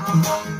Oh, you.